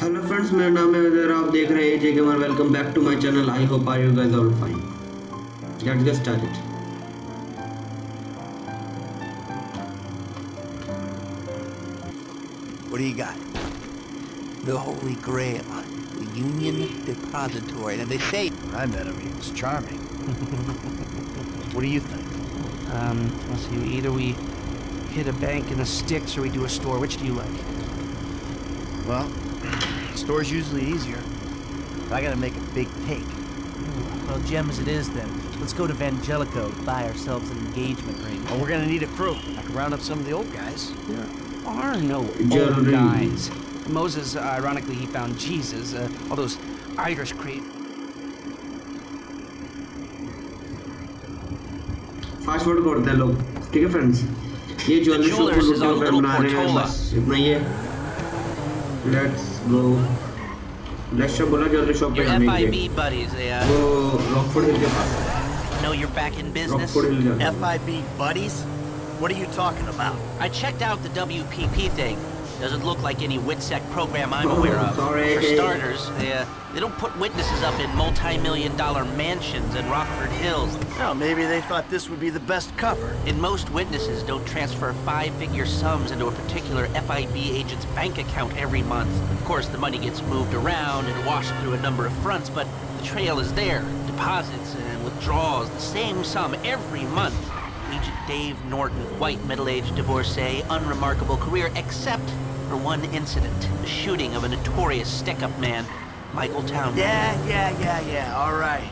Hello friends मेरा नाम है अजहर आप देख रहे हैं जे gamer welcome back to my channel I hope are you guys all fine let's get started What do you got? The Holy Grail, the Union Depository. And they say, When I met him, he was charming. what do you think? Um, let's see, either we hit a bank in the sticks or we do a store. Which do you like? Well, store's usually easier. But I gotta make a big take. Well, gem as it is then. Let's go to Vangelico, buy ourselves an engagement ring. Well, we're gonna need a crew. I can round up some of the old guys. There are no old Jerry. guys. Moses, uh, ironically, he found Jesus. Uh, all those Irish cre... fast forward करते हैं लोग ठीक है friends ये jewellery shop jewelers is on को Little बना रहे हैं Portola. बस इतना ही है लेट्स गो लेट्स शॉप बोला ज्वेलरी शॉप पे your जाने के FIB buddies, they uh, वो रॉकफोर्ड हिल के पास है know you're back in business? Rockford हिल जाना FIB buddies? What are you talking about? I checked out the WPP thing. Doesn't look like any WITSEC program I'm aware of. For starters, they, uh, they don't put witnesses up in multi-million dollar mansions in Rockford Hills. Oh, maybe they thought this would be the best cover. And most witnesses don't transfer five-figure sums into a particular FIB agent's bank account every month. Of course, the money gets moved around and washed through a number of fronts, but the trail is there. Deposits and withdrawals, the same sum every month. Agent Dave Norton, white middle-aged divorcee, unremarkable career, except for one incident, the shooting of a notorious stick-up man, Michael Townley. Yeah, yeah, yeah, yeah. All right.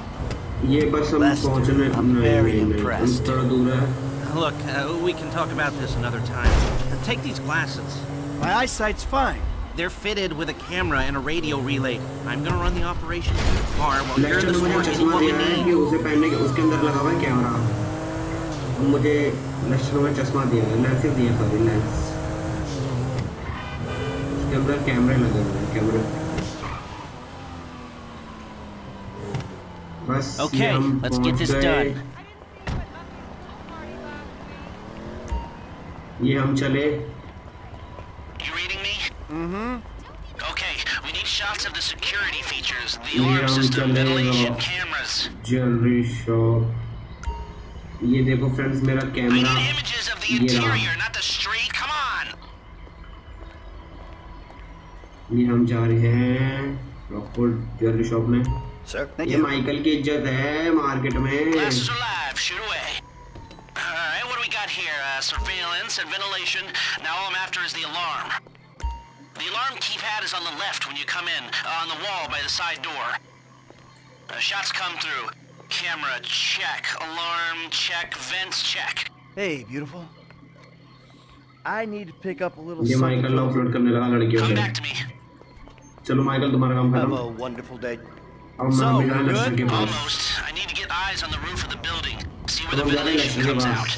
ये बस हम Lester, पहुंचने I'm नहीं, very नहीं, नहीं, impressed. थोड़ा दूर है Look, uh, we can talk about this another time. Uh, take these glasses. My eyesight's fine. They're fitted with a camera and a radio relay. I'm gonna run the operation from the car while you're lecture in the ने मुझे store getting चश्मा what we दिया है कि need. उसे पहनने के उसके अंदर लगा हुआ है कैमरा और मुझे लेक्चर में चश्मा दिया है लेंसेज दिए सॉरी लेंस उसके अंदर कैमरे लगे हुए हैं कैमरे बस ये Okay, हम let's पहुंच get this गए। done. ये हम चले You reading me? Mm-hmm. Okay, we need shots of the security features, the Yeah, alarm we system, can lay it ventilation, off. cameras. Jewellery shop ये देखो फ्रेंड्स मेरा I camera need images ये हम जा रहे हैं रॉकफोर्ड ज्वेलरी शॉप में Sir, thank ये माइकल की इज्जत है मार्केट में Glasses are live. Shoot away. Alright, what do we got here? Uh, surveillance and ventilation. Now all I'm after is the alarm. The alarm keypad is on the left when you come in, uh, on the wall by the side door. Uh, shots come through. Camera, check. Alarm, check. Vents, check. Hey, beautiful. I need to pick up a little ये something. Michael from- upload करने लगा लड़कियों Come से back to me. चलो Michael तुम्हारा काम करो wonderful खत्म a wonderful day. So, we're good? Almost. I need to get eyes on the roof of the building. See where the ventilation comes out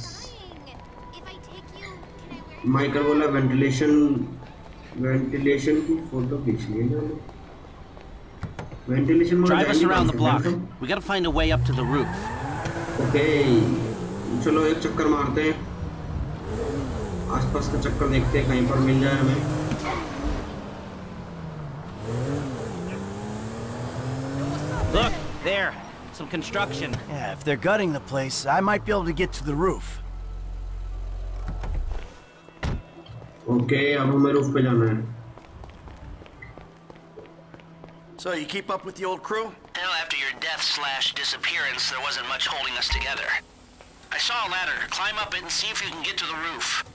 Michael बोला ventilation ventilation की photo खींच लिए ventilation mode drive us around the block we got to find a way up to the roof okay चलो एक चक्कर मारते हैं। आसपास का चक्कर देखते हैं कहीं पर मिल जाए हमें। Look, there. Some construction. Yeah, if they're gutting the place, I might be able to get to the roof. Okay, I'm on my roof, man. So you keep up with the old crew? You after your death slash disappearance, there wasn't much holding us together. I saw a ladder. Climb up it and see if you can get to the roof.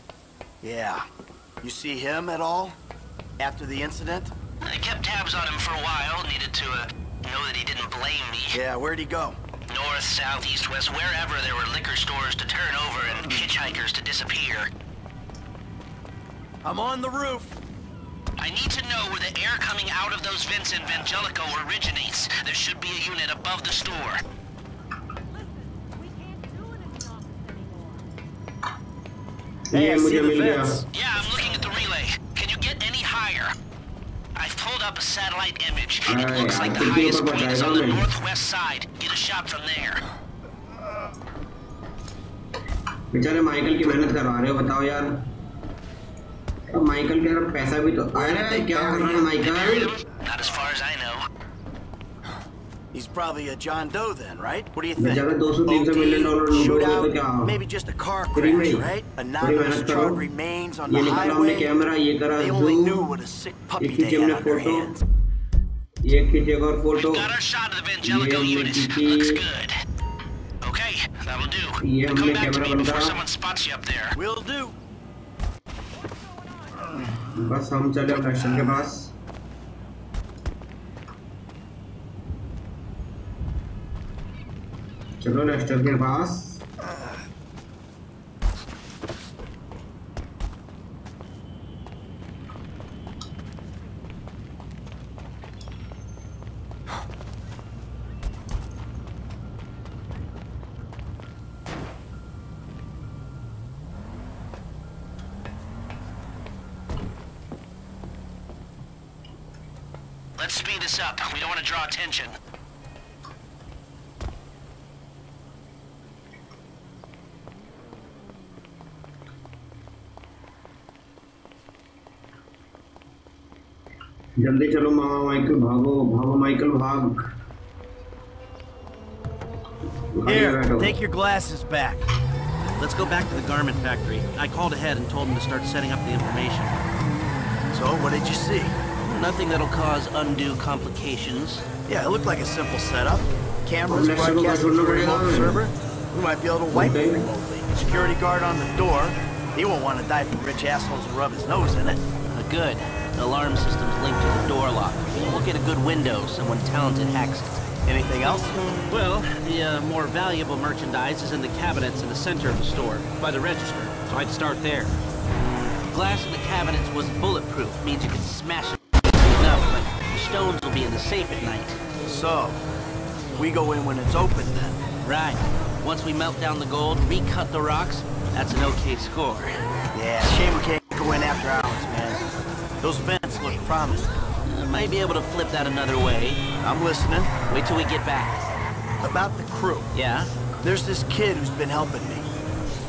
Yeah. You see him at all? After the incident? I kept tabs on him for a while. Needed to, uh, Know that he didn't blame me. Yeah, where'd he go? North, south, east, west, wherever there were liquor stores to turn over and hmm. hitchhikers to disappear. I'm on the roof. I need to know where the air coming out of those vents in Vangelico originates. There should be a unit above the store. Hey, I see the vents. Yeah, I'm looking at the relay. Can you get any higher? I've pulled up a satellite image. It Alright, looks like the I'll take you highest up a point is on the diagram. northwest side. Get a shot from there. बेचारे Michael की मेहनत करवा रहे हो बताओ यार अब Michael कह रहा पैसा भी तो अरे क्या कर रहा है Michael He's probably a John Doe then, right? What do you think? OD, shootout, maybe just a car crash, right? Anonymous charred remains on the highway. They only knew what a sick puppy they had on their hands. ये got our shot of Vangelico unit. Looks good. Okay, that'll do. Come back to me before someone spots you up there. Will do. बस हम चले fashion के पास चलो Lester के पास Let's speed this up. We don't want to draw attention. जल्दी चलो मामा Michael भागो भागो माइकल भाग गाड़ी में Here, बैठो। take your glasses back. Let's go back to the garment factory. I called ahead and told them to start setting up the information. So, what did you see? Nothing that'll cause undue complications. Yeah, it looked like a simple setup. Cameras Let's go broadcasting back to to a remote the- server. We might be able to wipe it Okay. remotely. Security guard on the door. He won't want to die from rich assholes who rub his nose in it. Uh, good. Alarm system's linked to the door lock. We'll get a good window. Someone talented hacks it. Anything else? Well, the uh, more valuable merchandise is in the cabinets in the center of the store, by the register. So I'd start there. Glass in the cabinets was bulletproof. Means you can smash it. No, but the stones will be in the safe at night. So, we go in when it's open then. Right. Once we melt down the gold, recut the rocks, that's an okay score. Yeah, shame we can't go in after hours. Those vents look promising. Uh, might be able to flip that another way. I'm listening. Wait till we get back. About the crew. Yeah? There's this kid who's been helping me.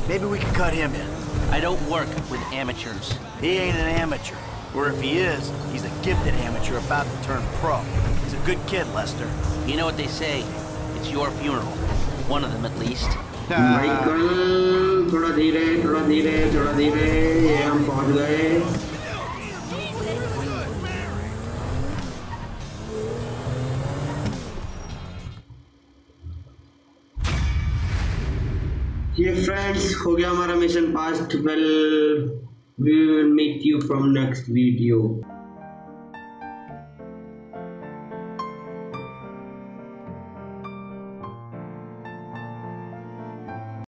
Maybe we can cut him in. I don't work with amateurs. He ain't an amateur. Or if he is, he's a gifted amateur about to turn pro. He's a good kid, Lester. You know what they say. It's your funeral. One of them at least. Michael थोड़ा धीरे थोड़ा धीरे थोड़ा धीरे ये हम पहुंच गए ये फ्रेंड्स हो गया हमारा mission passed well we will meet you from next video